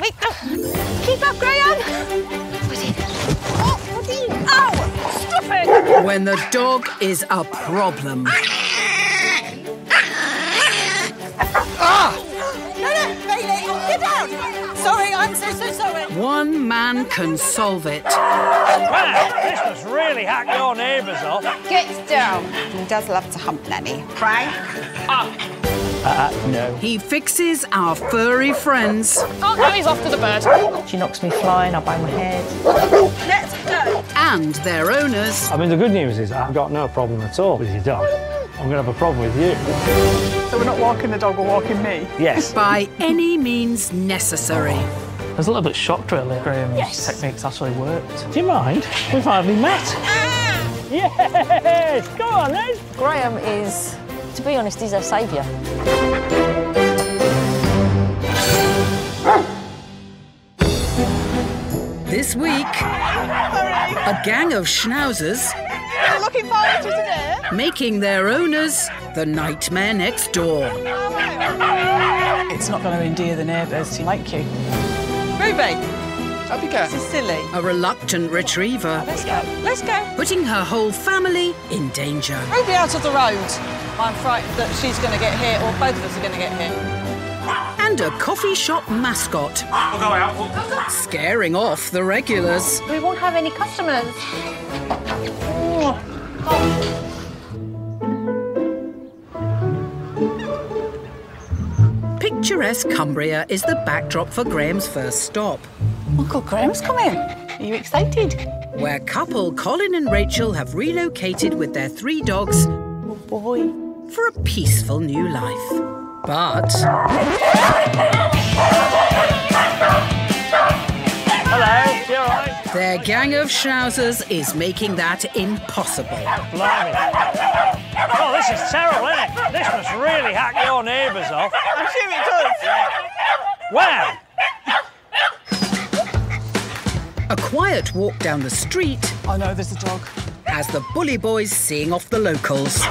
Wait, oh. keep up, Graeme. Woody. Oh, Woody. Ow! Oh, stop it! When the dog is a problem. Ah. Ah. No, no, Bailey, get down. Sorry, I'm so, so sorry. One man can solve it. Wow, this must really hack your neighbours off. Get down. He does love to hump Nanny. Frank? Uh, uh, no. He fixes our furry friends Oh, now he's off to the bird. She knocks me flying, I bang my head. Let's go. and their owners I mean, the good news is I've got no problem at all with your dog. I'm going to have a problem with you. So we're not walking the dog, we're walking me. Yes. by any means necessary. I was a little bit shocked, really. Graeme's techniques actually worked. Do you mind? We've hardly met. Ah! Yes! Go on then. Graeme is, to be honest, he's our saviour. This week, a gang of schnauzers You're looking forward to today? making their owners the nightmare next door. It's not going to endear the neighbours to like you. Ruby, this is silly. A reluctant retriever, oh, Let's go. Let's go. putting her whole family in danger. Ruby out of the road. I'm frightened that she's going to get hit, or both of us are going to get hit. And a coffee shop mascot. We'll go out. Scaring off the regulars. We won't have any customers. Picturesque Cumbria is the backdrop for Graeme's first stop, Uncle Graeme's coming. Are you excited? where couple Colin and Rachel have relocated with their three dogs Oh, boy. for a peaceful new life. But Hello. You all right? their gang of schnauzers is making that impossible. Blimey. Oh, this is terrible, isn't it? This must really hack your neighbours off. I'm sure it does. Wow. A quiet walk down the street Oh no, there's a dog. has the bully boys seeing off the locals.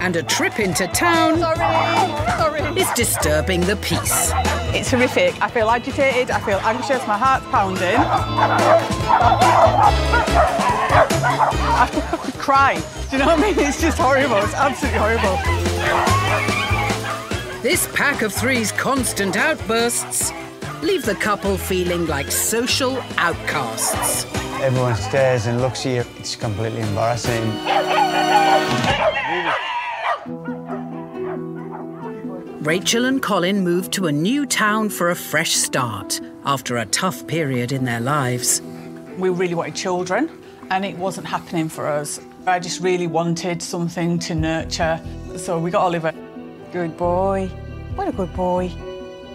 And a trip into town Sorry. is disturbing the peace. It's horrific. I feel agitated, I feel anxious, my heart's pounding. I could cry. Do you know what I mean? It's just horrible. It's absolutely horrible. This pack of three's constant outbursts leave the couple feeling like social outcasts. Everyone stares and looks at you. It's completely embarrassing. Rachel and Colin moved to a new town for a fresh start after a tough period in their lives. We really wanted children, and it wasn't happening for us. I just really wanted something to nurture. So we got Oliver. Good boy. What a good boy.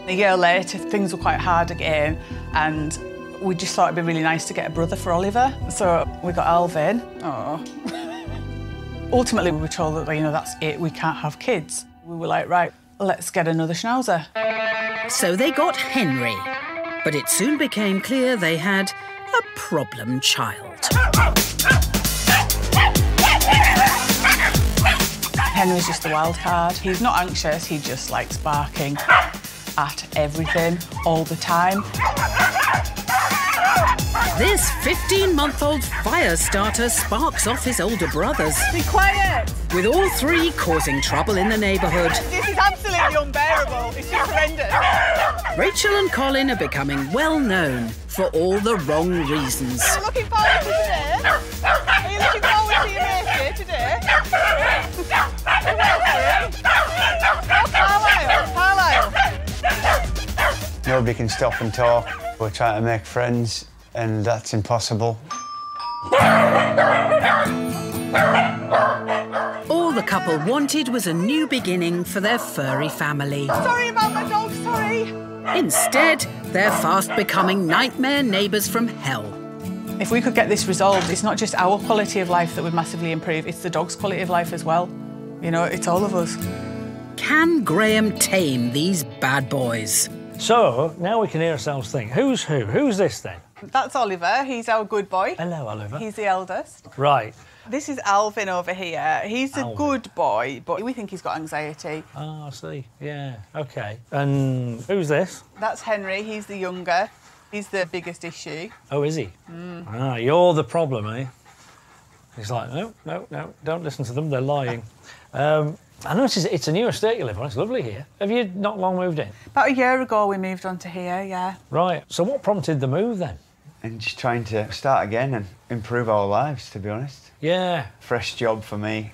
A year later, things were quite hard again, and we just thought it'd be really nice to get a brother for Oliver. So we got Alvin. Oh. Ultimately, we were told that, you know, that's it, we can't have kids. We were like, right, let's get another schnauzer. So they got Henry. But it soon became clear they had a problem child. Henry's just a wild card. He's not anxious, he just likes barking at everything all the time. This 15 month old fire starter sparks off his older brothers, Be quiet! with all three causing trouble in the neighbourhood. This is absolutely unbearable. It's just horrendous. Rachel and Colin are becoming well known for all the wrong reasons. Are you looking forward to today? Nobody can stop and talk. We're trying to make friends, and that's impossible. All the couple wanted was a new beginning for their furry family. Sorry about my dog, sorry. Instead, they're fast becoming nightmare neighbours from hell. If we could get this resolved, it's not just our quality of life that would massively improve, it's the dog's quality of life as well. You know, it's all of us. Can Graeme tame these bad boys? So now we can hear ourselves think. Who's who? Who's this then? That's Oliver, he's our good boy. Hello, Oliver. He's the eldest. Right. This is Alvin over here. He's a good boy, but we think he's got anxiety. Oh, I see. Yeah. Okay. And who's this? That's Henry. He's the younger. He's the biggest issue. Oh, is he? Ah, you're the problem, eh? He's like, no, no, no, don't listen to them. They're lying. um, I notice it's a new estate you live on. It's lovely here. Have you not long moved in? About a year ago, we moved on to here. Yeah. Right. So what prompted the move then? And just trying to start again and improve our lives, to be honest. Yeah. Fresh job for me.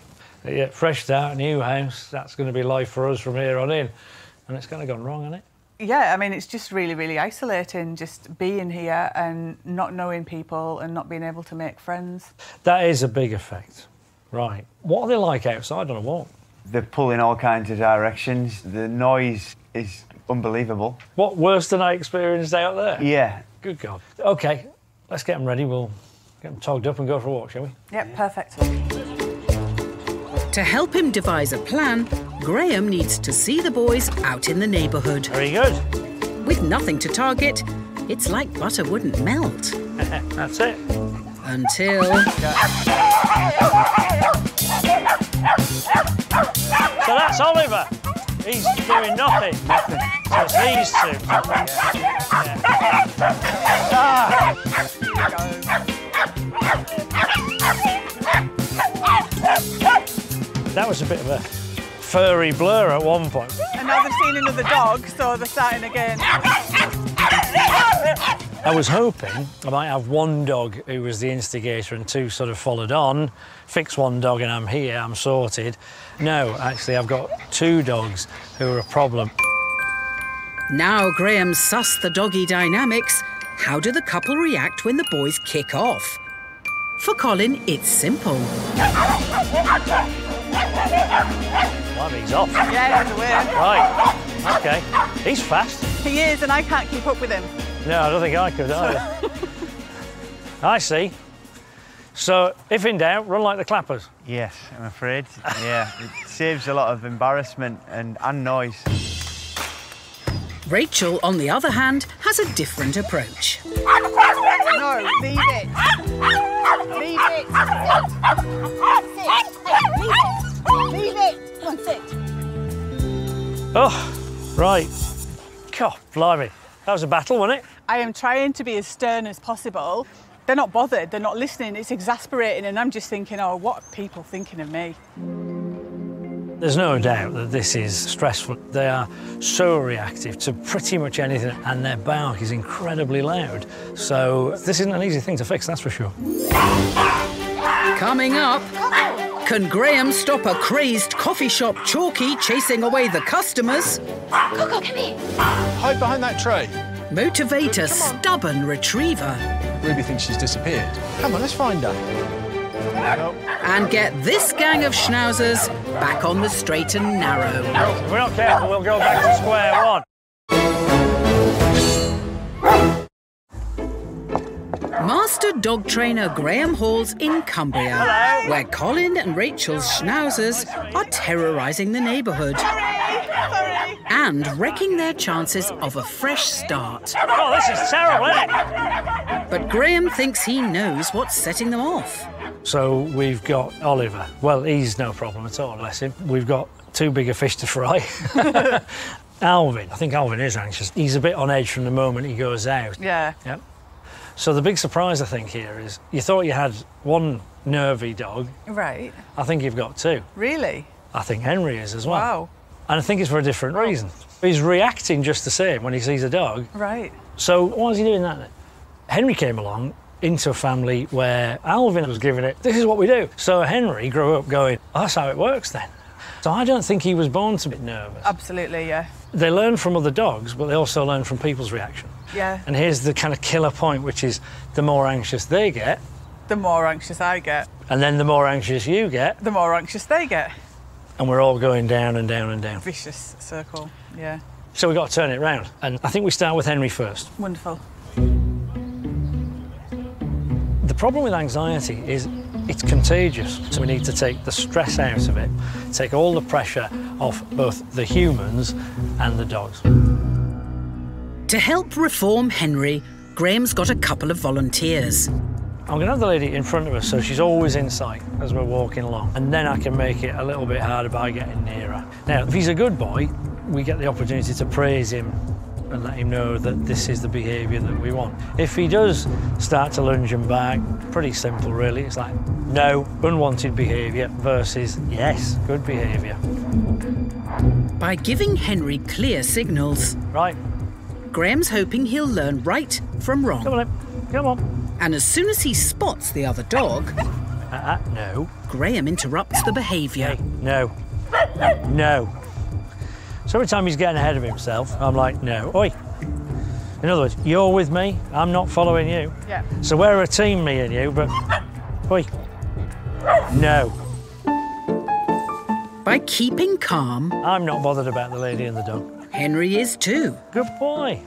Yeah, fresh start, new house. That's going to be life for us from here on in. And it's kind of gone wrong, hasn't it? Yeah, I mean, it's just really, really isolating just being here and not knowing people and not being able to make friends. That is a big effect. Right. What are they like outside on a walk? They pull in all kinds of directions. The noise is unbelievable. What worse than I experienced out there? Yeah, Good God. Okay, let's get them ready. We'll get them togged up and go for a walk, shall we? Yep, perfect. To help him devise a plan, Graeme needs to see the boys out in the neighbourhood. Very good. With nothing to target, it's like butter wouldn't melt. That's it. Until. So that's Oliver. He's doing nothing. So it's these two. That was a bit of a furry blur at one point. And now they've seen another dog, so they're starting again. I was hoping I might have one dog who was the instigator and two sort of followed on, fix one dog and I'm here, I'm sorted. No, actually, I've got two dogs who are a problem. Now Graeme sussed the doggy dynamics. How do the couple react when the boys kick off? For Colin, it's simple. Well, he's off. Yeah, he's away. Right. Okay. He's fast. He is, and I can't keep up with him. No, I don't think I could either. I see. So, if in doubt, run like the clappers. yes, I'm afraid. Yeah, it saves a lot of embarrassment and, and noise. Rachel, on the other hand, has a different approach. No, leave it. Leave it. Sit. Leave it. Come on, sit. Oh, right. God, blimey. That was a battle, wasn't it? I am trying to be as stern as possible. They're not bothered, they're not listening, it's exasperating, and I'm just thinking, oh, what are people thinking of me? There's no doubt that this is stressful. They are so reactive to pretty much anything, and their bark is incredibly loud. So, this isn't an easy thing to fix, that's for sure. Coming up, can Graeme stop a crazed coffee shop Chorkie chasing away the customers? Coco, come here. Hide behind that tray. Motivate a stubborn retriever? Ruby thinks she's disappeared. Come on, let's find her. And get this gang of schnauzers back on the straight and narrow. If we're not careful, we'll go back to square one. Master dog trainer Graeme Hall's in Cumbria, Hello. where Colin and Rachel's schnauzers are terrorising the neighbourhood Sorry. and wrecking their chances of a fresh start. Oh, this is terrible, isn't it? But Graeme thinks he knows what's setting them off. So, we've got Oliver. Well, he's no problem at all, bless him. We've got too big a fish to fry. Alvin. I think Alvin is anxious. He's a bit on edge from the moment he goes out. Yeah. Yep. So the big surprise I think here is you thought you had one nervy dog. Right. I think you've got two. Really? I think Henry is as well. Wow. And I think it's for a different oh. reason. He's reacting just the same when he sees a dog. Right. So why is he doing that then? Henry came along into a family where Alvin was giving it, this is what we do. So Henry grew up going, oh, that's how it works then. So I don't think he was born to be nervous. Absolutely, yeah. They learn from other dogs, but they also learn from people's reaction. Yeah. And here's the kind of killer point, which is the more anxious they get, The more anxious I get, and then the more anxious you get, the more anxious they get. And we're all going down and down and down. Vicious circle. Yeah. So we've got to turn it round. And I think we start with Henry first. Wonderful. The problem with anxiety is it's contagious. So we need to take the stress out of it, take all the pressure off both the humans and the dogs. To help reform Henry, Graeme's got a couple of volunteers. I'm going to have the lady in front of us so she's always in sight as we're walking along. And then I can make it a little bit harder by getting nearer. Now, if he's a good boy, we get the opportunity to praise him and let him know that this is the behaviour that we want. If he does start to lunge and back, pretty simple really. It's like, no, unwanted behaviour versus, yes, good behaviour. By giving Henry clear signals, Right, Graeme's hoping he'll learn right from wrong. come on come on. And as soon as he spots the other dog, Uh-uh, no, Graeme interrupts the behaviour. hey, no, uh, no. So every time he's getting ahead of himself, I'm like, no, oi. In other words, you're with me, I'm not following you. Yeah. So we're a team, me and you, but, oi, no. By keeping calm, I'm not bothered about the lady and the dog. Henry is too, Good boy,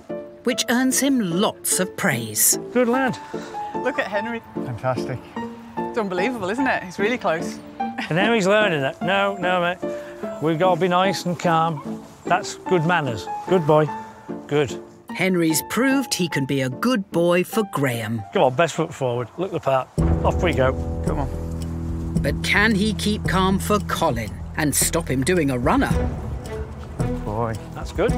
which earns him lots of praise. good lad. Look at Henry. Fantastic. It's unbelievable, isn't it? He's really close. And now he's learning that. No, no, mate. We've got to be nice and calm. That's good manners. Good boy. Good. Henry's proved he can be a good boy for Graeme. Come on, best foot forward. Look the part. Off we go. Come on. But can he keep calm for Colin and stop him doing a runner? Boy. That's good.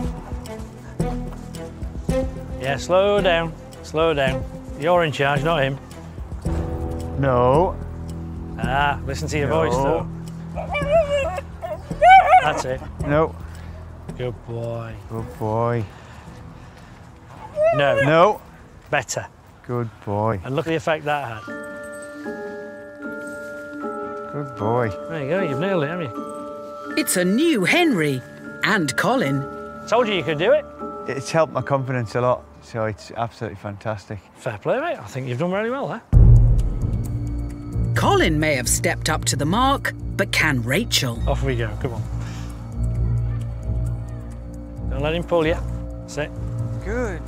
Yeah, slow down. Slow down. You're in charge, not him. No. Ah, listen to your voice, though. That's it. No. Good boy. Good boy. No, No. better. Good boy. And look at the effect that had. Good boy. There you go, you've nailed it, haven't you? It's a new Henry and Colin. Told you you could do it. It's helped my confidence a lot, so it's absolutely fantastic. Fair play, mate. I think you've done really well there. Colin may have stepped up to the mark, but can Rachel? Off we go. Come on. Don't let him pull you. That's it. Good.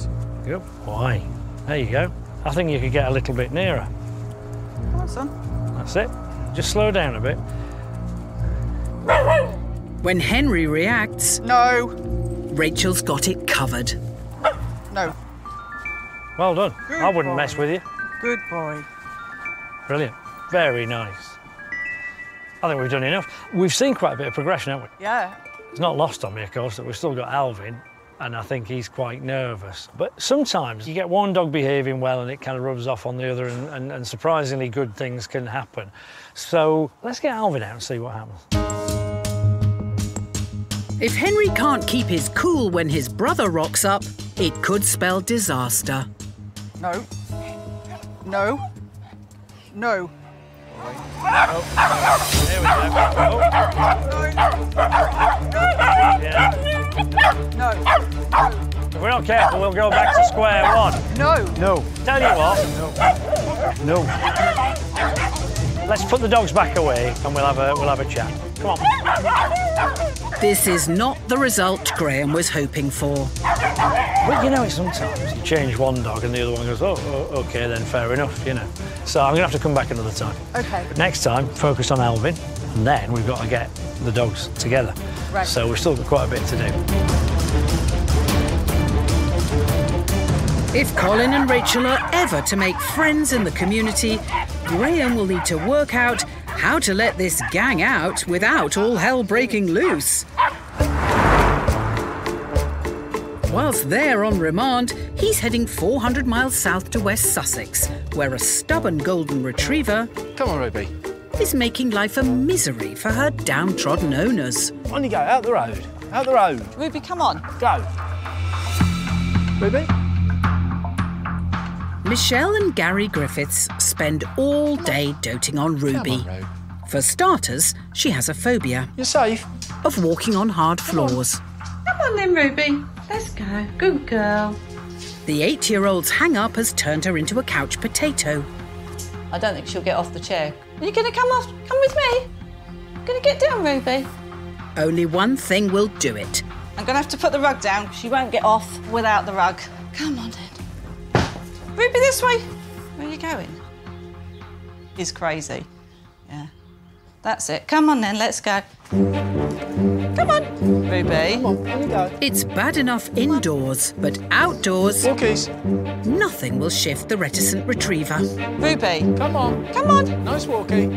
Good boy. There you go. I think you could get a little bit nearer. Come on, son. That's it. Just slow down a bit. When Henry reacts, No. Rachel's got it covered. No. Well done. Good I wouldn't boy. mess with you. Good boy. Brilliant. Very nice. I think we've done enough. We've seen quite a bit of progression, haven't we? Yeah. It's not lost on me, of course, that we've still got Alvin, and I think he's quite nervous. But sometimes you get one dog behaving well and it kind of rubs off on the other, and, and, and surprisingly good things can happen. So let's get Alvin out and see what happens. If Henry can't keep his cool when his brother rocks up, it could spell disaster. No. No. No. There we go. Oh. Yeah. No. If we're not careful, we'll go back to square one. No. No. Tell you what, No. No. let's put the dogs back away and we'll have a we'll have a chat. Come on. This is not the result Graeme was hoping for. But you know, sometimes you change one dog and the other one goes, oh, oh, okay, then fair enough, you know. So I'm gonna have to come back another time. Okay. But next time, focus on Alvin, and then we've got to get the dogs together. Right. So we've still got quite a bit to do. If Colin and Rachel are ever to make friends in the community, Graeme will need to work out how to let this gang out without all hell breaking loose. Whilst there on remand, he's heading 400 miles south to West Sussex, where a stubborn golden retriever Come on, Ruby. is making life a misery for her downtrodden owners. On you go, out the road. Out the road. Ruby, come on. Go. Ruby? Michelle and Gary Griffiths spend all day doting on Ruby. On, For starters, she has a phobia You're safe. of walking on hard floors. Come on then, Ruby. Let's go. Good girl. The eight year old's hang up has turned her into a couch potato. I don't think she'll get off the chair. Are you going to come off? Come with me? I'm going to get down, Ruby? Only one thing will do it. I'm going to have to put the rug down. She won't get off without the rug. Come on then. Ruby, this way. Where are you going? He's crazy. Yeah. That's it. Come on then, let's go. Come on, Ruby. Come on, on you go. It's bad enough indoors, but outdoors, Walkies. nothing will shift the reticent retriever. Ruby, Come on. come on. Nice walkie.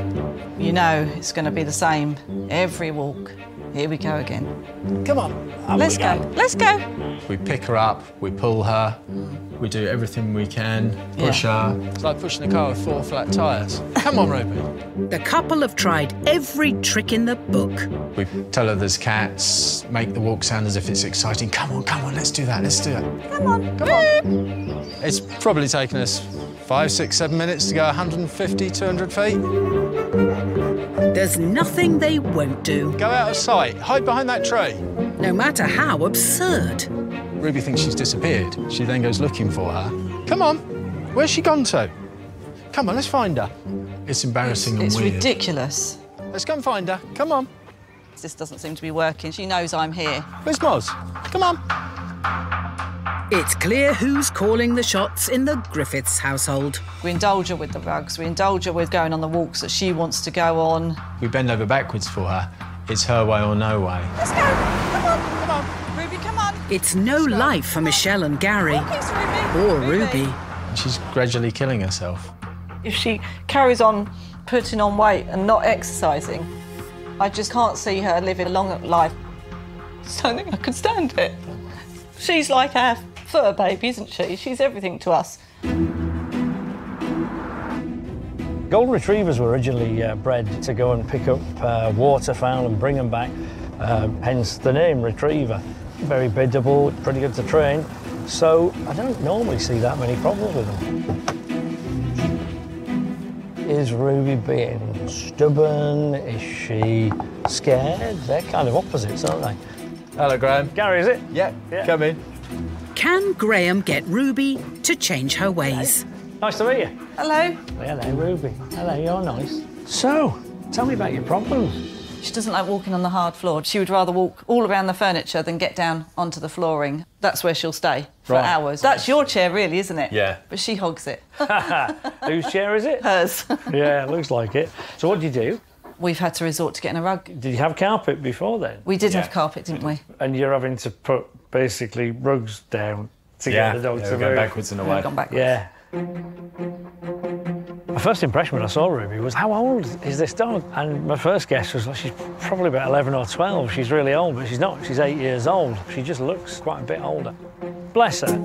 You know it's going to be the same every walk. Here we go again. Come on. Let's we go. Let's go. We pick her up, we pull her, we do everything we can, push her. It's like pushing a car with four flat tyres. Come on, Ruby. The couple have tried every trick in the book. We tell her there's cats, make the walk sound as if it's exciting. Come on, come on, let's do that, let's do it. Come on. Come on. It's probably taken us five, six, seven minutes to go 150, 200 feet. There's nothing they won't do, Go out of sight, hide behind that tree. no matter how absurd. Ruby thinks she's disappeared. She then goes looking for her. Come on, where's she gone to? Come on, let's find her. It's embarrassing It's and weird. It's ridiculous. Let's go and find her. Come on. This doesn't seem to be working. She knows I'm here. Where's Moz? Come on. It's clear who's calling the shots in the Griffiths household. We indulge her with the rugs. We indulge her with going on the walks that she wants to go on. We bend over backwards for her. It's her way or no way. Let's go. Come on. Come on. Ruby, come on. It's no life for Michelle and Gary, Walkies, Ruby. or Ruby. She's gradually killing herself. If she carries on putting on weight and not exercising, I just can't see her living a long life. I don't think I could stand it. She's like our fur baby, isn't she? She's everything to us. Golden retrievers were originally uh, bred to go and pick up uh, waterfowl and bring them back, uh, hence the name retriever. Very biddable, pretty good to train, so I don't normally see that many problems with them. Is Ruby being stubborn? Is she scared? They're kind of opposites, aren't they? Hello, Graeme. Gary, is it? Yeah, Yeah. come in. Can Graeme get Ruby to change her ways? Nice to meet you. Hello. Hello, Ruby. Hello, you're nice. So, tell me about your problems. She doesn't like walking on the hard floor. She would rather walk all around the furniture than get down onto the flooring. That's where she'll stay for Right. hours. That's your chair, really, isn't it? Yeah. But she hogs it. Whose chair is it? Hers. Yeah, it looks like it. So, what do you do? We've had to resort to getting a rug. Did you have carpet before then? We did Yeah. have carpet, didn't we? And you're having to put basically rugs down to Yeah, get the dog yeah, to we go move. backwards and We've away. gone backwards. Yeah. My first impression when I saw Ruby was, how old is this dog? And my first guess was, well, she's probably about 11 or 12. She's really old, but she's not. She's eight years old. She just looks quite a bit older. Bless her.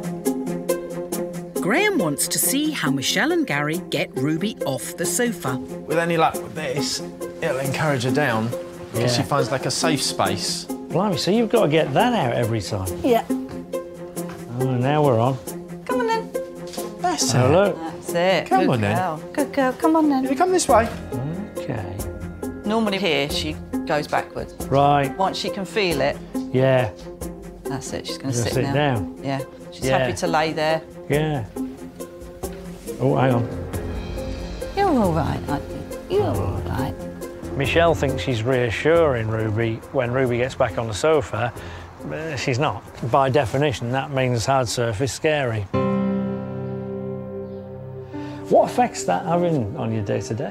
Graeme wants to see how Michelle and Gary get Ruby off the sofa. With any luck with this, it'll encourage her down because Yeah. she finds like a safe space. Blimey, so you've got to get that out every time. Yeah. Oh, now we're on. Come on then. That's Oh, look. That's it. Come Good on then. Good girl. Come on then. You come this way. Okay. Normally here she goes backwards. Right. Once she can feel it, Yeah. that's it. She's going to Just sit, sit now. down. Yeah. She's Yeah. happy to lay there. Yeah. Oh, hang on. You're all right, aren't you? You're oh. all right. Michelle thinks she's reassuring Ruby when Ruby gets back on the sofa. but She's not. By definition, that means hard surface scary. What effects that having on your day to day?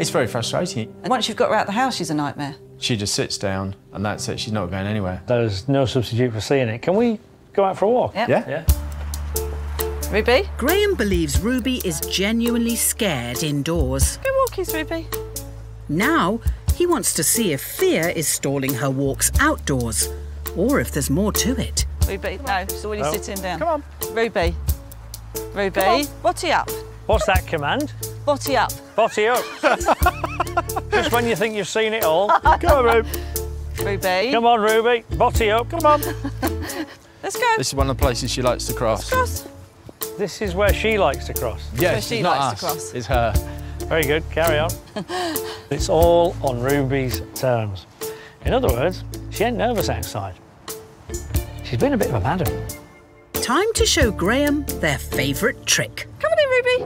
It's very frustrating. And once you've got her out the house, she's a nightmare. She just sits down and that's it. She's not going anywhere. There's no substitute for seeing it. Can we go out for a walk? Yep. Yeah? Yeah. Ruby, Graeme believes Ruby is genuinely scared indoors. go walkies, Ruby. Now, he wants to see if fear is stalling her walks outdoors, or if there's more to it. Ruby, no, she's already No. Oh. sitting down. Come on. Ruby. Ruby, body up. What's that command? Body up. Body up. Just when you think you've seen it all. Come on, Ruby. Ruby. Come on, Ruby. Body up. Come on. Let's go. This is one of the places she likes to cross. Cross. This is where she likes to cross. Yes, she it's not likes to us. cross. It's her. Very good, carry on. it's all on Ruby's terms. In other words, she ain't nervous outside. She's been a bit of a madam. Time to show Graeme their favourite trick. Come on in, Ruby.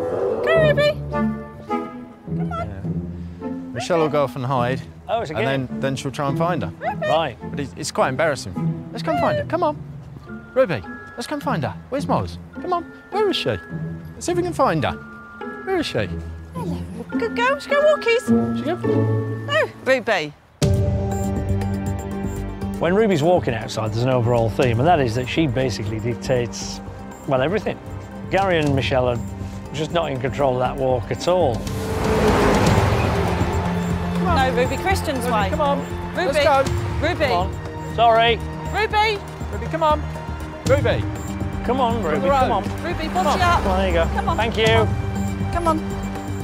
Come on, Ruby. Come on. Michelle will go off and hide, Oh, it's a game. and then, then she'll try and find her. Right. But it's, it's quite embarrassing. Let's go and find her. Come on. Ruby, let's go and find her. Where's Moz? Come on. Where is she? Let's see if we can find her. Where is she? Good girl. Let's go walkies. She go? Oh, Ruby. When Ruby's walking outside, there's an overall theme, and that is that she basically dictates, well, everything. Gary and Michelle are just not in control of that walk at all. No, Ruby, Christian's way. Come on. Ruby. Let's go. Ruby. Come on. Sorry. Ruby. Ruby, come on. Ruby. Come on, Ruby, come on. Ruby, Come watch on. up. Come on, there you go. Come on. Thank you. Come on.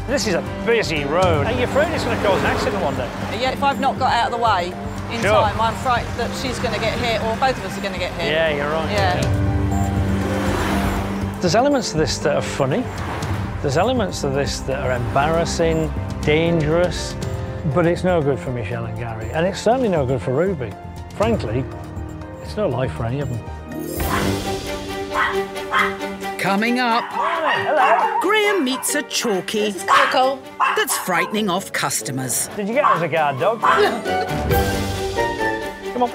This is a busy road. Are you afraid it's going to cause an accident one day? Yeah, if I've not got out of the way in Sure. time, I'm frightened that she's going to get hit or both of us are going to get hit. Yeah, you're right. Yeah. There's elements to this that are funny. There's elements of this that are embarrassing, dangerous, but it's no good for Michelle and Gary, and it's certainly no good for Ruby. Frankly, it's no life for any of them. Coming up, Graeme meets a Chorkie that's frightening off customers. Did you get us a guard dog? Come on.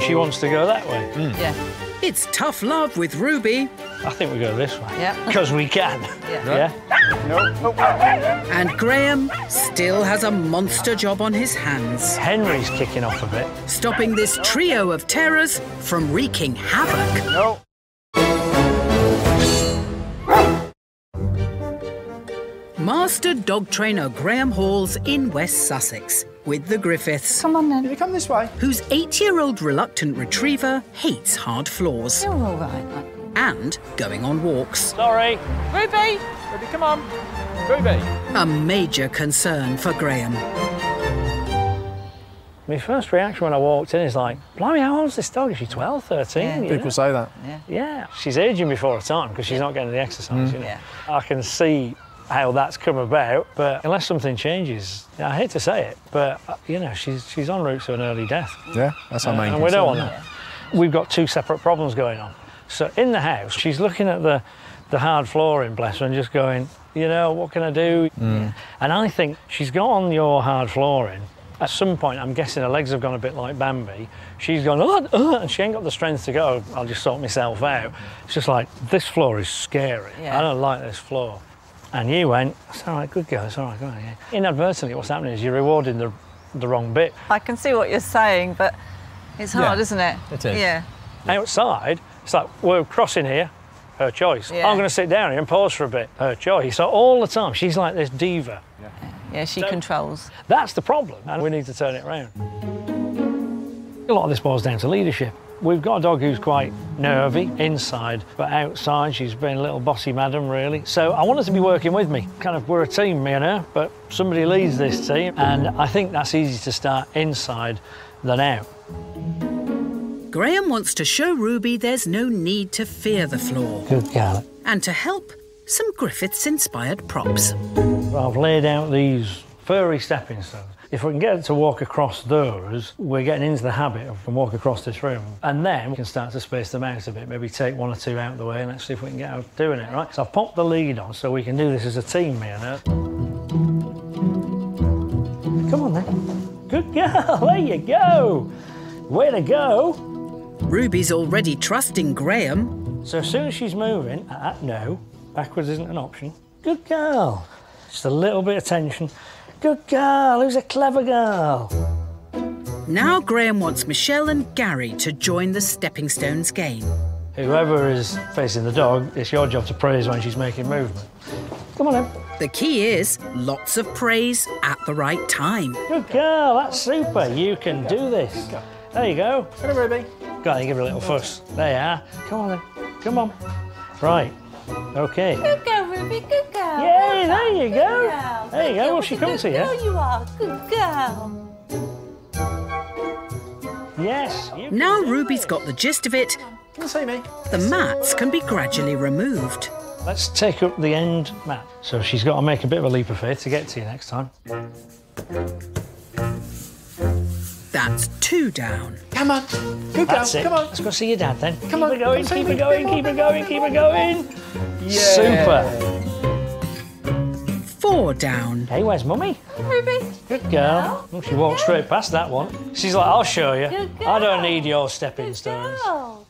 She wants to go that way. Hmm. Yeah. It's tough love with Ruby, I think we go this way. Yeah. Because we can. Yeah. Yeah. and Graeme still has a monster job on his hands, Henry's kicking off a bit. stopping this trio of terrors from wreaking havoc. No. Master dog trainer Graeme Hall's in West Sussex with the Griffiths, Come on then. Can you come this way? whose eight-year-old reluctant retriever hates hard floors You're all right. and going on walks. Sorry. Ruby. Ruby, come on. Ruby. A major concern for Graeme. My first reaction when I walked in is like, blimey, how old's this dog? Is she 12, 13? Yeah. you know? People say that. Yeah, yeah. she's aging before her time because she's not getting the exercise. You know? Yeah. I can see how that's come about, but unless something changes, I hate to say it, but uh, you know, she's she's en route to an early death, Yeah, that's our main and we don't want concern, that. We've got two separate problems going on. So in the house, she's looking at the the hard flooring, bless her, and just going, you know, what can I do? And I think she's got on your hard flooring. At some point, I'm guessing her legs have gone a bit like Bambi. She's gone, oh, oh, and she ain't got the strength to go. I'll just sort myself out. It's just like this floor is scary. Yeah. I don't like this floor. And you went, it's all right, good girl, it's all right, go on. Yeah. Inadvertently, what's happening is you're rewarding the the wrong bit. I can see what you're saying, but it's hard, Yeah, isn't it? it is. Yeah. Outside, it's like we're crossing here, her choice. Yeah. I'm going to sit down here and pause for a bit, her choice. So all the time, she's like this diva. Yeah, yeah she Don't- controls. That's the problem, and we need to turn it around. A lot of this boils down to leadership. We've got a dog who's quite nervy inside, but outside she's been a little bossy madam, really. So I want her to be working with me. Kind of, we're a team, me and her, but somebody leads this team, and I think that's easy to start inside than out. Graeme wants to show Ruby there's no need to fear the floor Good girl. and to help some Griffiths inspired props. I've laid out these furry stepping stones. If we can get her to walk across those, we're getting into the habit of can walk across this room. And then we can start to space them out a bit, maybe take one or two out of the way and let's see if we can get out doing it, right? So I've popped the lead on so we can do this as a team, me and her. Come on then. Good girl, there you go. Way to go. Ruby's already trusting Graeme. So as soon as she's moving, uh, no, backwards isn't an option. Good girl. Just a little bit of tension. Good girl, who's a clever girl? Now Graeme wants Michelle and Gary to join the Stepping Stones game. Whoever is facing the dog, it's your job to praise when she's making movement. Come on then. The key is lots of praise at the right time. Good girl, that's super. You can do this. There you go. Come on, Ruby. Got to give her a little fuss. There you are. Come on then. Come on. Right. Okay. Good girl, Ruby. Good girl. Yay, there you go. girl. There you go. Will What she a come good to you? girl you are. Good girl. Yes. You Now do Ruby's it. got the gist of it, Come and see me. the mats can be gradually removed. Let's take up the end mat. So she's got to make a bit of a leap of faith to get to you next time. That's two down. Come on. Good girl. That's it. Come on. Let's go see your dad then. Come keep on, it going, come see keep it going, keep it going, keep it going. Yeah. Super. Four down. Hey, where's mummy? Ruby. Good girl. Oh, she walked straight past that one. She's like, I'll show you. Good I don't need your stepping stones. Girl.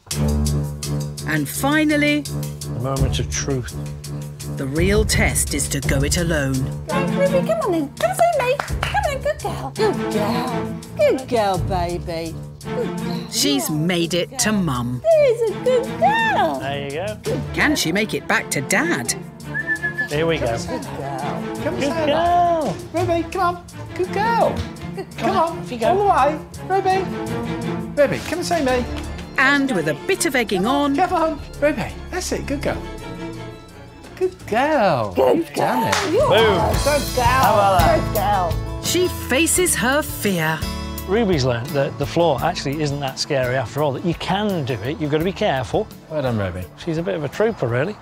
And finally, The moment of truth. The real test is to go it alone. Right, Ruby, come on then. Come see me. Come on, good girl. Good girl. Good girl, baby. She's made it to Mum. There's a good girl. There you go. Can she make it back to Dad? Here we go. Good girl. Come and Good say hello. girl. Ruby, come on. Good girl. Come on. All the way. Ruby. Ruby, come and see me. And with a bit of egging on, Careful, hon. Ruby, that's it. Good girl. Good girl. Good You've done girl. it. You Boom. are a good girl. Good girl. she faces her fear. Ruby's learnt that the floor actually isn't that scary after all, that you can do it. You've got to be careful. Well done, Ruby. She's a bit of a trooper, really.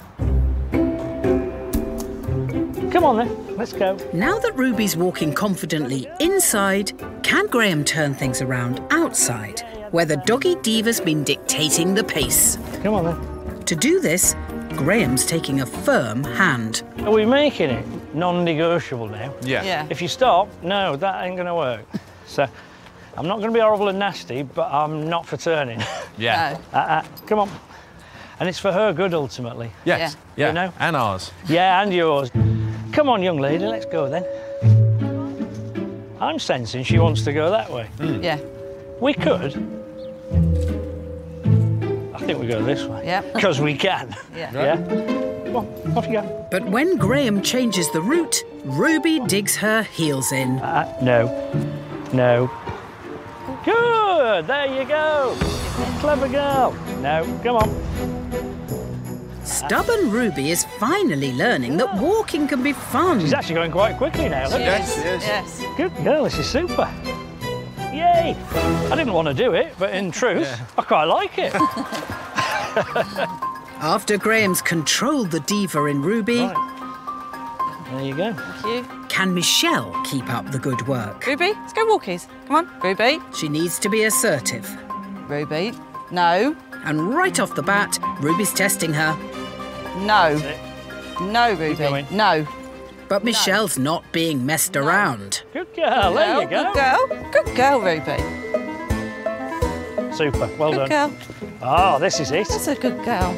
Come on then, let's go. Now that Ruby's walking confidently inside, can Graeme turn things around outside, where the doggy diva's been dictating the pace? Come on then. To do this, Graeme's taking a firm hand. Are we making it non-negotiable now? Yeah. Yeah. If you stop, no, that ain't going to work. So, I'm not going to be horrible and nasty, but I'm not for turning. Yeah. No. uh, uh, come on. And it's for her good, ultimately. Yes. Yeah. Yeah. You know? And ours. Yeah, and yours. Come on, young lady, let's go then. I'm sensing she wants to go that way. Yeah. We could. I think we go this way. Yeah. Because we can. Yeah. Yeah? Come on, off you go. But when Graeme changes the route, Ruby digs her heels in. Uh, no. No. Good, there you go. Clever girl. No, come on. Stubborn Ruby is finally learning that walking can be fun. She's actually going quite quickly now. Look. Yes, yes. Yes. Good girl, this is super. Yay! I didn't want to do it, but in truth, I quite like it. After Graeme's controlled the diva in Ruby, Right. There you go. Thank you. can Michelle keep up the good work? Ruby, let's go walkies. Come on. Ruby. She needs to be assertive. Ruby. No. And right off the bat, Ruby's testing her. No. No, Ruby. No. But Michelle's not being messed around. Good girl, there you go. Good go. girl. Good girl, Ruby. Super, well Good done. girl. Oh, this is it. That's a good girl.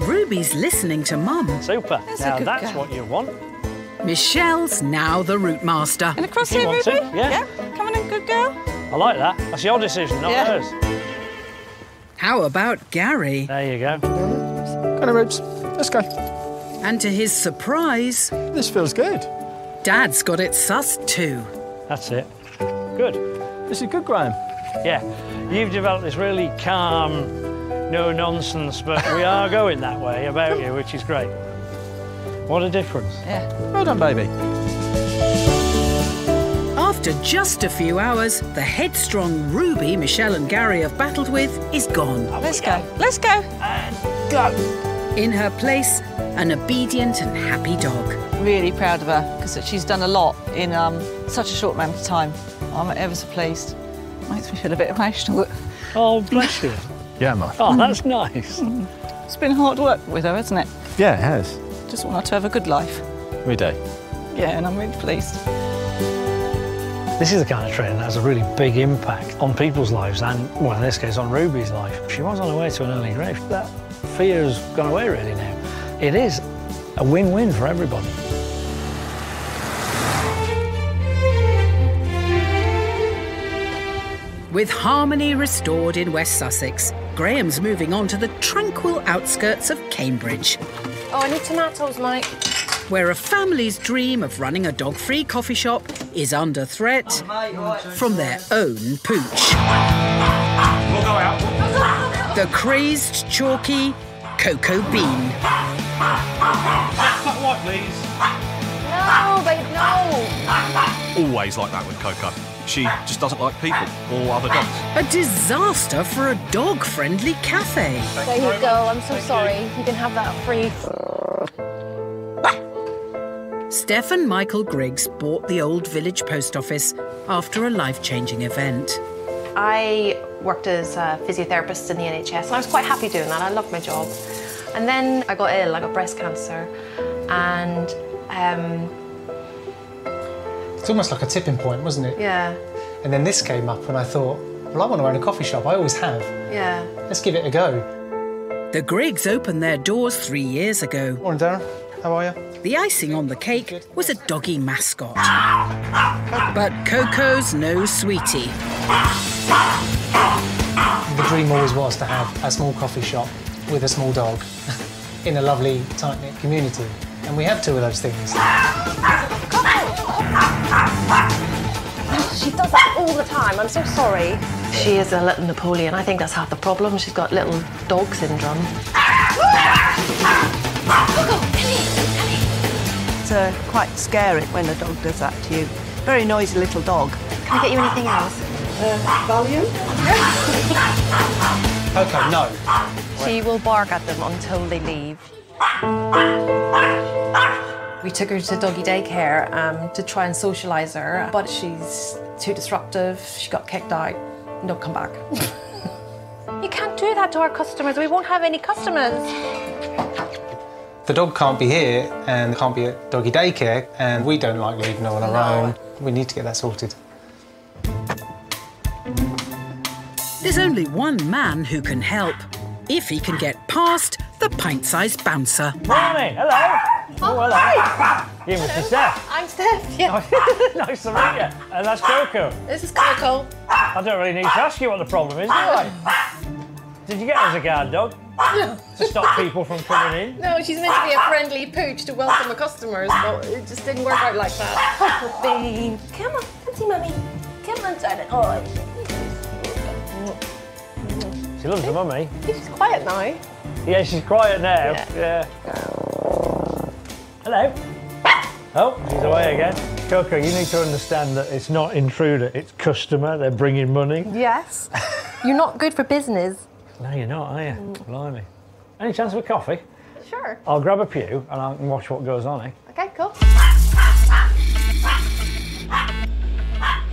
Ruby's listening to Mum. Super. That's a now good that's girl. what you want. Michelle's now the route master. And across You here, Ruby. it? Yeah. Come on in, good girl. I like that. That's your decision, not Yeah. hers. How about Gary? There you go. Come on, Rubes. Let's go. And to his surprise, This feels good. Dad's got it sussed too. That's it. Good. This is good, Graeme. Yeah. You've developed this really calm, no nonsense, but we are going that way about you, which is great. What a difference. Yeah. Well done, baby. After just a few hours, the headstrong Ruby Michelle and Gary have battled with is gone. Let's go. Let's go. And go. In her place, an obedient and happy dog. Really proud of her because she's done a lot in um, such a short amount of time. I'm ever so pleased. Makes me feel a bit emotional. Oh, bless you. Yeah, Ma. Oh, that's nice. Mm. It's been hard work with her, hasn't it? Yeah, it has. Just want her to have a good life. We do. Yeah, and I'm really pleased. This is the kind of training that has a really big impact on people's lives and, well, in this case, on Ruby's life. She was on her way to an early grave. That fear's gone away really now. It is a win-win for everybody. With harmony restored in West Sussex, Graeme's moving on to the tranquil outskirts of Cambridge, Oh, I need tomatoes, Mike. where a family's dream of running a dog free coffee shop is under threat oh, from their own pooch. The crazed, Chorkie Cocoa Bean. What, please? No, babe, no. Always like that with Coco. She just doesn't like people or other dogs. A disaster for a dog friendly cafe. There you go. I'm so sorry. You can have that free. Stephen Michael Griggs bought the old village post office after a life changing event. I worked as a physiotherapist in the NHS and I was quite happy doing that. I loved my job. And then I got ill, I got breast cancer. And um, It's almost like a tipping point, wasn't it? yeah, And then this came up, and I thought, well, I want to own a coffee shop. I always have. yeah. Let's give it a go. The Griggs opened their doors three years ago. Morning, Darren. How are you? The icing on the cake was a doggy mascot. But Coco's no sweetie. The dream always was to have a small coffee shop with a small dog in a lovely, tight knit community. And we have two of those things. She does that all the time. I'm so sorry. She is a little Napoleon. I think that's half the problem. She's got little dog syndrome. It's uh, quite scary when a dog does that to you. Very noisy little dog. Can I get you anything else? Uh, volume? okay, no. She will bark at them until they leave. We took her to doggy daycare um, to try and socialise her, but she's too disruptive. She got kicked out. and Don't come back. you can't do that to our customers. We won't have any customers. The dog can't be here and can't be at doggy daycare, and we don't like leaving her on her No. own. We need to get that sorted. There's only one man who can help. If he can get past the pint-sized bouncer. Morning, hello. Oh, hello. You must be Steph. I'm Steph. Yeah. nice to meet you. And that's Coco. This is Coco. I don't really need to ask you what the problem is, do I? Did you get us a guard dog? To stop people from coming in? No, she's meant to be a friendly pooch to welcome the customers, but it just didn't work out like that. Poor thing. Come on, come see mummy. Come on, darling. Oh, She loves her mummy. she's quiet now. Yeah, she's quiet now. Yeah. Hello. Oh, she's away again. Coco, you need to understand that it's not intruder, it's customer. They're bringing money. Yes. You're not good for business. No, you're not, are you? Blimey. Any chance of a coffee? Sure. I'll grab a pew and I'll watch what goes on, eh? Okay, cool.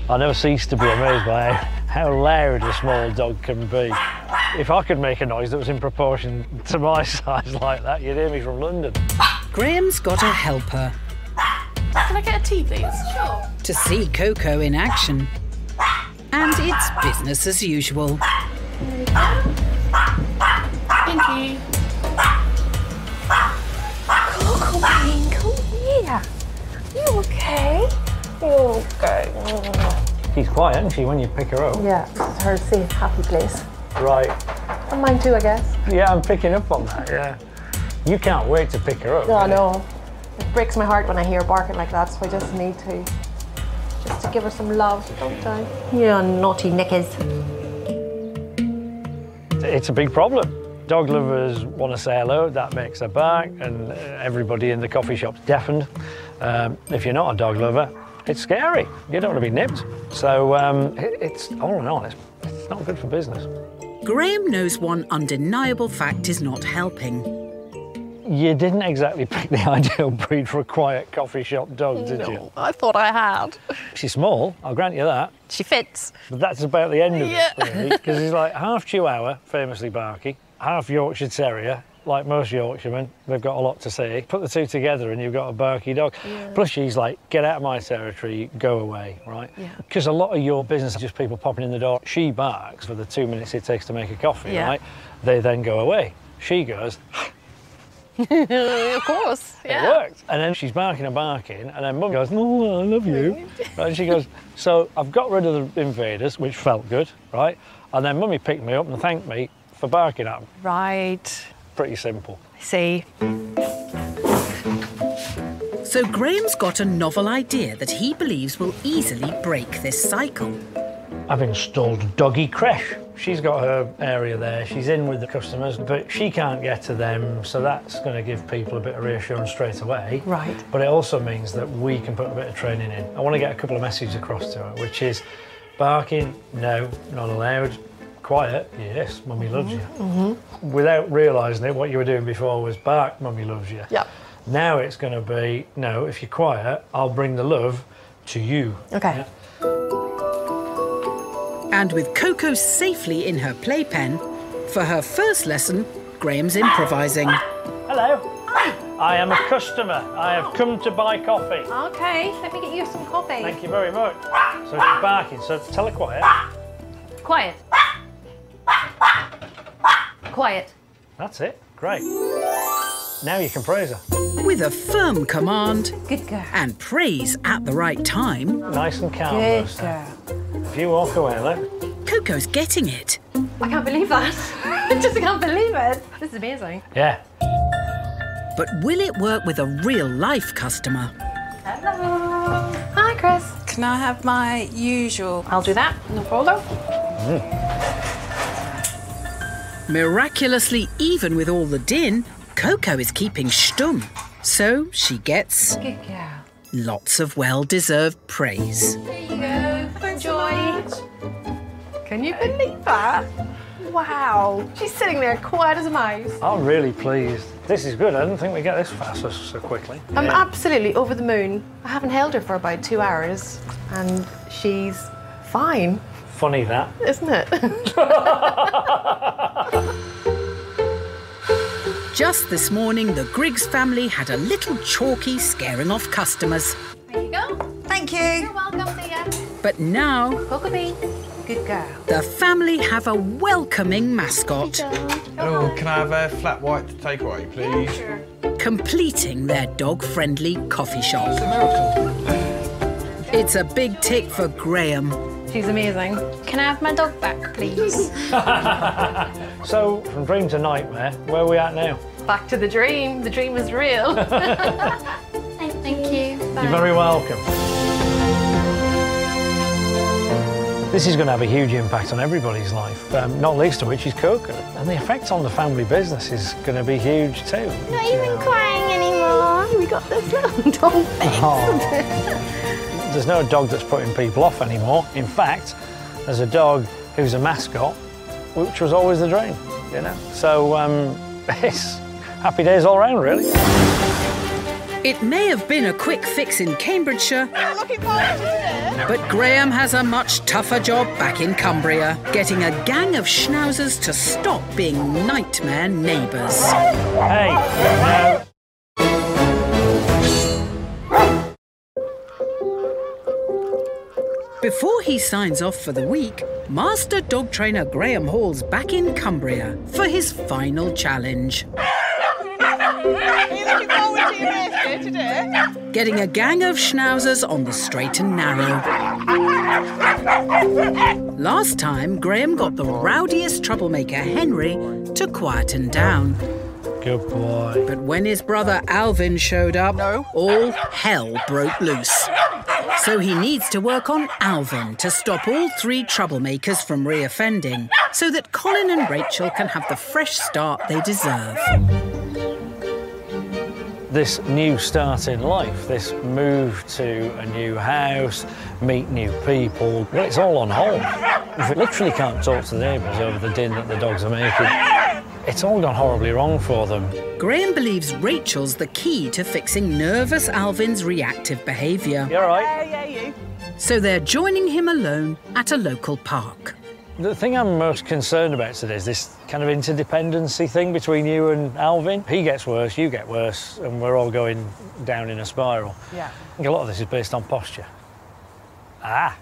I never cease to be amazed by how, how loud a small dog can be. If I could make a noise that was in proportion to my size like that, you'd hear me from London. Graeme's got a helper Can I get a tea, please? Sure. to see Coco in action. And it's business as usual. Thank you. Coco, Bean, come here. You okay? You okay? She's quiet, isn't she, when you pick her up? Yeah, this is her safe, happy place. Right. And mine too, I guess. Yeah, I'm picking up on that, yeah. You can't wait to pick her up. No, can you? no. It breaks my heart when I hear her barking like that, so I just need to. Just to give her some love, don't I? Yeah, naughty knickers. It's a big problem. Dog lovers want to say hello, that makes her bark, and everybody in the coffee shop's deafened. Um, if you're not a dog lover, it's scary. You don't want to be nipped. So um, it, it's, all in all, it's, it's not good for business. Graeme knows one undeniable fact is not helping. You didn't exactly pick the ideal breed for a quiet coffee shop dog, did you? I thought I had. She's small, I'll grant you that. She fits. But that's about the end of Yeah. it, really, because he's like half Chihuahua, famously barky, half Yorkshire Terrier, like most Yorkshiremen. They've got a lot to say. Put the two together and you've got a barky dog. Yeah. Plus, she's like, get out of my territory, go away, right? Yeah. Because a lot of your business is just people popping in the door. She barks for the two minutes it takes to make a coffee, Yeah. right? They then go away. She goes, of course. it worked. And then she's barking and barking, and then mum goes, Oh, I love you. And she goes, So I've got rid of the invaders, which felt good, right? And then mummy picked me up and thanked me for barking at them. Right. Pretty simple. I see. So Graeme's got a novel idea that he believes will easily break this cycle. I've installed a doggy creche. She's got her area there, she's in with the customers, but she can't get to them, so that's going to give people a bit of reassurance straight away. Right. But it also means that we can put a bit of training in. I want to get a couple of messages across to her, which is barking, no, not allowed. Quiet, yes, mummy loves you. Mm-hmm. Without realising it, what you were doing before was bark, mummy loves you. Yep. Now it's going to be, no, if you're quiet, I'll bring the love to you. Okay. And with Coco safely in her playpen, for her first lesson, Graeme's improvising. Hello. I am a customer. I have come to buy coffee. Okay, let me get you some coffee. Thank you very much. So she's barking, so tell her quiet. Quiet. Quiet. That's it. Great. Now you can praise her. With a firm command Good girl. and praise at the right time, Nice and calm. Good Rosa. If you walk away, look. Coco's getting it. I can't believe that. I just can't believe it. This is amazing. Yeah. But will it work with a real life customer? Hello. Hi, Chris. Can I have my usual? I'll do that. No problem. Miraculously, even with all the din, Coco is keeping stum. So she gets Good girl. lots of well deserved praise. There you. Enjoy. Can you believe that? Wow. She's sitting there quiet as a mouse. I'm really pleased. This is good. I didn't think we'd get this fast so, so quickly. I'm absolutely over the moon. I haven't held her for about two hours, and she's fine, Funny that. isn't it? Just this morning, the Griggs family had a little Chorkie scaring off customers. There you go. Thank you. You're welcome, Thea. But now, Coco Bean. Good girl. the family have a welcoming mascot, Hello, can I have a flat white takeaway, please? Sure. completing their dog friendly coffee shop. It's a big tick for Graeme. She's amazing. Can I have my dog back, please? So, from dream to nightmare, where are we at now? Back to the dream. The dream is real. You're very welcome. This is going to have a huge impact on everybody's life, um, not least of which is Coco. And the effect on the family business is going to be huge too. Not even crying anymore. We got this little dog Oh. There's no dog that's putting people off anymore. In fact, there's a dog who's a mascot, which was always the dream, you know? So um, it's happy days all round, really. It may have been a quick fix in Cambridgeshire, ah, Looking forward to it. but Graeme has a much tougher job back in Cumbria, getting a gang of schnauzers to stop being nightmare neighbours. Hey, no. Before he signs off for the week, Master Dog Trainer Graeme Hall's back in Cumbria for his final challenge. Today? Getting a gang of schnauzers on the straight and narrow. Last time, Graeme got the rowdiest troublemaker, Henry, to quieten down. Good boy. But when his brother Alvin showed up, all hell broke loose. So he needs to work on Alvin to stop all three troublemakers from reoffending, so that Colin and Rachel can have the fresh start they deserve. This new start in life, this move to a new house, meet new people, well, it's all on hold. If we literally can't talk to the neighbours over the din that the dogs are making, it's all gone horribly wrong for them. Graeme believes Rachel's the key to fixing nervous Alvin's reactive behaviour. You all right? Yeah, yeah, you. So they're joining him alone at a local park. The thing I'm most concerned about today is this kind of interdependency thing between you and Alvin. He gets worse, you get worse, and we're all going down in a spiral. Yeah. I think a lot of this is based on posture. Ah.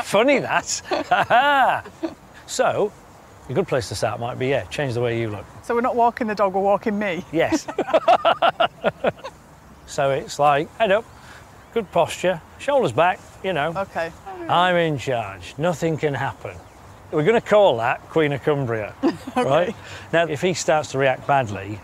Funny that. so, a good place to start might be, yeah, change the way you look. So we're not walking the dog, we're walking me. Yes. so it's like, head up, good posture, shoulders back, you know. Okay. I'm in charge. Nothing can happen. We're going to call that Queen of Cumbria, right? Now, if he starts to react badly,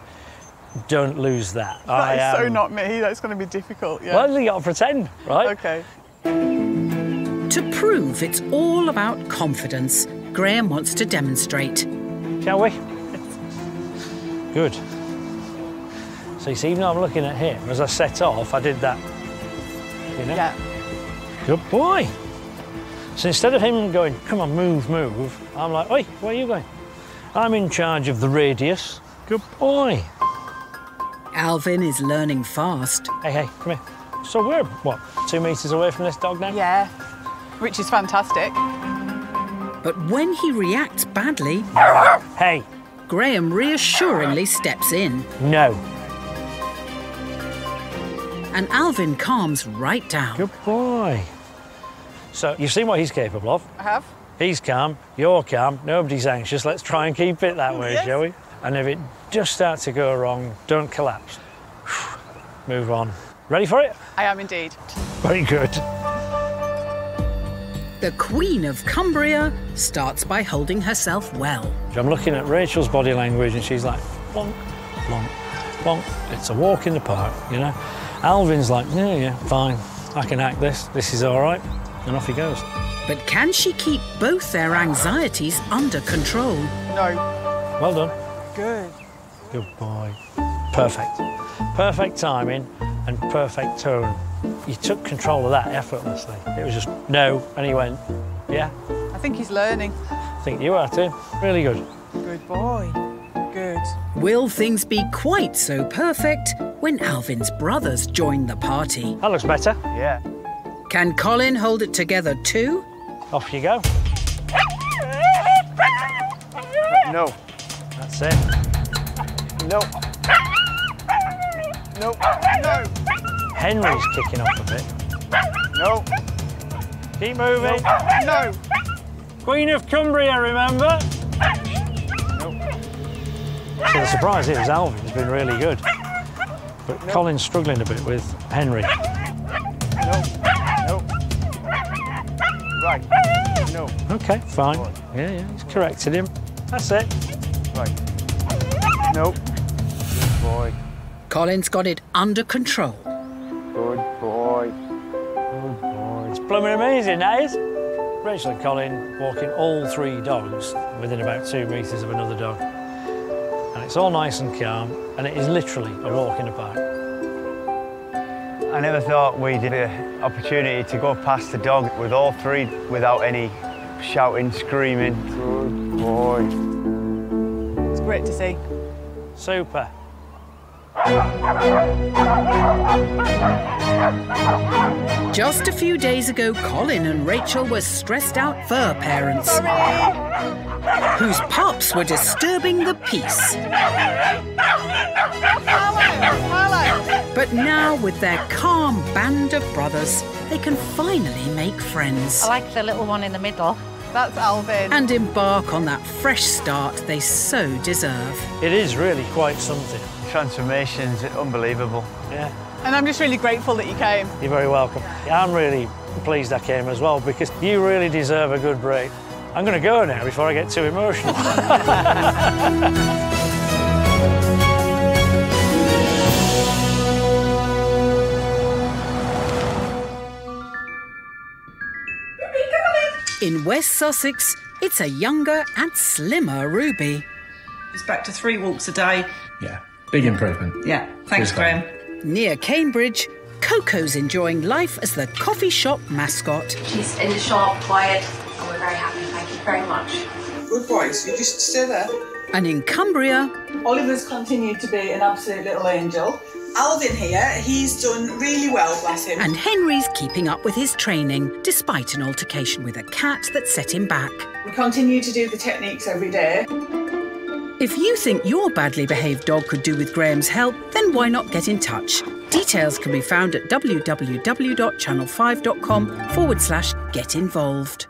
don't lose that. I That is so am- not me. That's going to be difficult. Yeah. Well, you got to pretend, right? Okay. To prove it's all about confidence, Graeme wants to demonstrate. Shall we? Good. So you see, even though I'm looking at him, as I set off, I did that. You know? Yeah. Good boy. So instead of him going, come on, move, move, I'm like, oi, where are you going? I'm in charge of the radius. Good boy. Alvin is learning fast. Hey, hey, come here. So we're, what, two metres away from this dog now? Yeah. Which is fantastic. But when he reacts badly, Hey, Graeme reassuringly steps in, no. and Alvin calms right down. Good boy. So you've seen what he's capable of. I have. He's calm, you're calm, nobody's anxious. Let's try and keep it that way, Yes. shall we? And if it just starts to go wrong, don't collapse. Move on. Ready for it? I am indeed. Very good. The Queen of Cumbria starts by holding herself well. I'm looking at Rachel's body language and she's like, plonk, plonk, plonk. It's a walk in the park, you know? Alvin's like, yeah, yeah, fine. I can act this. This is all right. And off he goes. But can she keep both their anxieties under control? No. Well done. Good. Good boy. Perfect. Perfect timing and perfect tone. You took control of that effortlessly. It was just no, and he went, yeah. I think he's learning. I think you are too. Really good. Good boy. Good. Will things be quite so perfect when Alvin's brothers join the party? That looks better. Yeah. Can Colin hold it together too? Off you go. No. That's it. No. No. No. Henry's kicking off a bit. No. Keep moving. No. Queen of Cumbria, remember? So the surprise is Alvin's been really good. But Colin's struggling a bit with Henry. Right. No. Okay, fine. Yeah, yeah, he's corrected him. That's it. Right. Nope. Good boy. Colin's got it under control. Good boy. Good boy. It's blooming amazing, that is. Rachel and Colin walking all three dogs within about two metres of another dog. And it's all nice and calm, and it is literally a walk in the park. I never thought we'd have the opportunity to go past the dog with all three without any shouting, screaming. Good boy. It's great to see. Super. Just a few days ago, Colin and Rachel were stressed out fur parents whose pups were disturbing the peace. But now, with their calm band of brothers, they can finally make friends I like the little one in the middle. That's Alvin. and embark on that fresh start they so deserve. It is really quite something. Transformation's unbelievable. Yeah, And I'm just really grateful that you came. you're very welcome. I'm really pleased I came as well because you really deserve a good break. I'm going to go now before I get too emotional. In West Sussex, it's a younger and slimmer Ruby. It's back to three walks a day. Yeah, big improvement. Yeah, thanks, Cheers, Graeme. Near Cambridge, Coco's enjoying life as the coffee shop mascot. She's in the shop, quiet, and we're very happy. Thank you very much. Good boys, you just stay there. And in Cumbria, Oliver's continued to be an absolute little angel. Alvin here, he's done really well, bless him. and Henry's keeping up with his training despite an altercation with a cat that set him back. We continue to do the techniques every day. If you think your badly behaved dog could do with Graeme's help, then why not get in touch? Details can be found at www.channel5.com forward slash get involved.